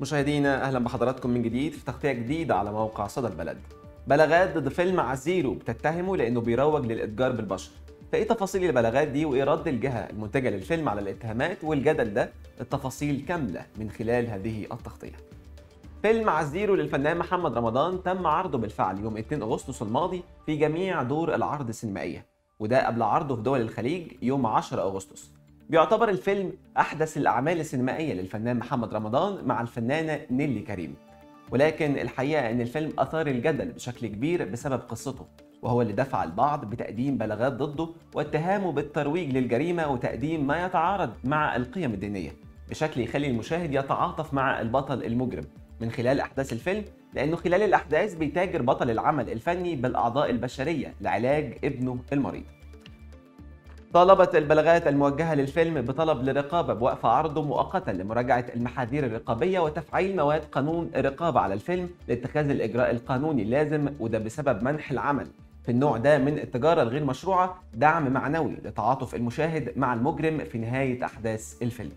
مشاهدينا أهلا بحضراتكم من جديد في تغطية جديدة على موقع صدى البلد. بلاغات ضد فيلم عزيرو بتتهمه لأنه بيروج للإتجار بالبشر. فإيه تفاصيل البلاغات دي وإيه رد الجهة المنتجة للفيلم على الاتهامات والجدل ده؟ التفاصيل كاملة من خلال هذه التغطية. فيلم عزيرو للفنان محمد رمضان تم عرضه بالفعل يوم 2 أغسطس الماضي في جميع دور العرض السينمائية وده قبل عرضه في دول الخليج يوم 10 أغسطس. بيعتبر الفيلم أحدث الأعمال السينمائية للفنان محمد رمضان مع الفنانة نيلي كريم. ولكن الحقيقة أن الفيلم أثار الجدل بشكل كبير بسبب قصته وهو اللي دفع البعض بتقديم بلاغات ضده واتهامه بالترويج للجريمة وتقديم ما يتعارض مع القيم الدينية بشكل يخلي المشاهد يتعاطف مع البطل المجرم. من خلال أحداث الفيلم لأنه خلال الأحداث بيتاجر بطل العمل الفني بالأعضاء البشرية لعلاج ابنه المريض. طالبت البلاغات الموجهة للفيلم بطلب لرقابة بوقف عرضه مؤقتا لمراجعة المحاذير الرقابية وتفعيل مواد قانون الرقابة على الفيلم لاتخاذ الإجراء القانوني اللازم وده بسبب منح العمل. في النوع ده من التجارة الغير مشروعة دعم معنوي لتعاطف المشاهد مع المجرم في نهاية أحداث الفيلم.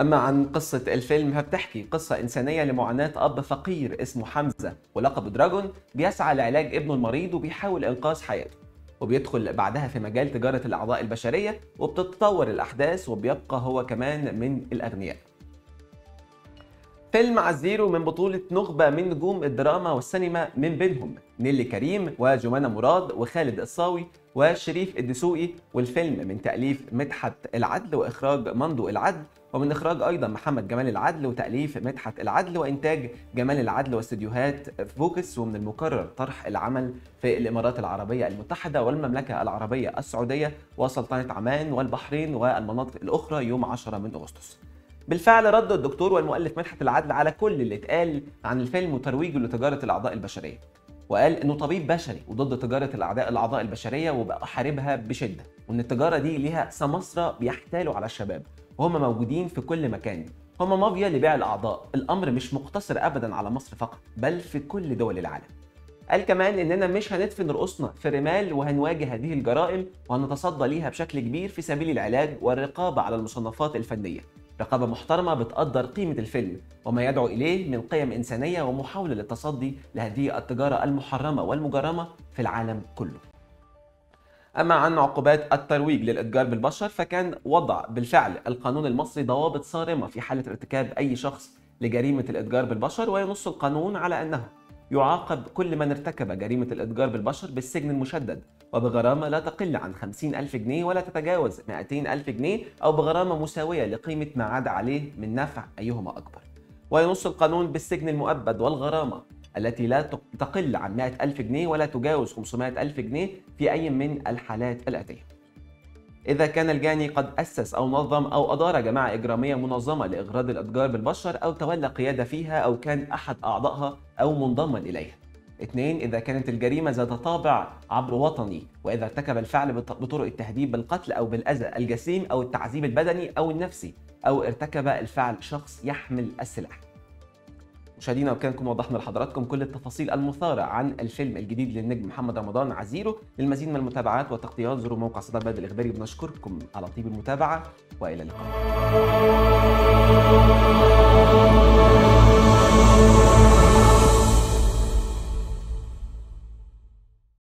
أما عن قصة الفيلم فبتحكي قصة إنسانية لمعاناة أب فقير اسمه حمزة ولقب دراجون بيسعى لعلاج ابنه المريض وبيحاول إنقاذ حياته. وبيدخل بعدها في مجال تجارة الأعضاء البشرية وبتتطور الأحداث وبيبقى هو كمان من الأغنياء. فيلم عزيرو من بطولة نخبة من نجوم الدراما والسينما من بينهم نيلي كريم وجمانة مراد وخالد الصاوي وشريف الدسوقي والفيلم من تأليف مدحت العدل وإخراج مندو العدل ومن إخراج أيضا محمد جمال العدل وتأليف مدحت العدل وإنتاج جمال العدل واستديوهات فوكس ومن المقرر طرح العمل في الإمارات العربية المتحدة والمملكة العربية السعودية وسلطنة عمان والبحرين والمناطق الأخرى يوم 10 من أغسطس. بالفعل رد الدكتور والمؤلف مدحت العدل على كل اللي اتقال عن الفيلم وترويجه لتجارة الأعضاء البشرية. وقال إنه طبيب بشري وضد تجارة الاعداء الأعضاء البشرية وبحاربها بشدة وإن التجارة دي ليها سماسرة بيحتالوا على الشباب وهم موجودين في كل مكان. هم مافيا لبيع الأعضاء. الأمر مش مقتصر ابدا على مصر فقط بل في كل دول العالم. قال كمان إننا مش هندفن رؤوسنا في رمال وهنواجه هذه الجرائم وهنتصدى ليها بشكل كبير في سبيل العلاج والرقابة على المصنفات الفنية. رقابة محترمة بتقدر قيمة الفيلم وما يدعو إليه من قيم إنسانية ومحاولة للتصدي لهذه التجارة المحرمة والمجرمة في العالم كله. أما عن عقوبات الترويج للإتجار بالبشر فكان وضع بالفعل القانون المصري ضوابط صارمة في حالة ارتكاب أي شخص لجريمة الإتجار بالبشر وينص القانون على أنه يعاقب كل من ارتكب جريمة الإتجار بالبشر بالسجن المشدد وبغرامة لا تقل عن 50 ألف جنيه ولا تتجاوز 200 ألف جنيه أو بغرامة مساوية لقيمة ما عاد عليه من نفع أيهما أكبر. وينص القانون بالسجن المؤبد والغرامة التي لا تقل عن 100 ألف جنيه ولا تجاوز 500 ألف جنيه في أي من الحالات الآتية. إذا كان الجاني قد أسس أو نظم أو أدار جماعة إجرامية منظمة لإغراض الأتجار بالبشر أو تولى قيادة فيها أو كان أحد أعضائها أو منضما إليها. اثنين إذا كانت الجريمة ذات طابع عبر وطني وإذا ارتكب الفعل بطرق التهديد بالقتل أو بالأذى الجسيم أو التعذيب البدني أو النفسي أو ارتكب الفعل شخص يحمل السلاح. مشاهدينا وكان نكون وضحنا لحضراتكم كل التفاصيل المثارة عن الفيلم الجديد للنجم محمد رمضان عزيرو للمزيد من المتابعات والتغطيات زوروا موقع صدى البلد الإخباري. بنشكركم على طيب المتابعة وإلى اللقاء.